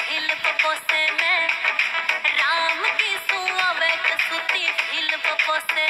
खिल पपोसे में। राम की सुअ सुती खिल पपोसे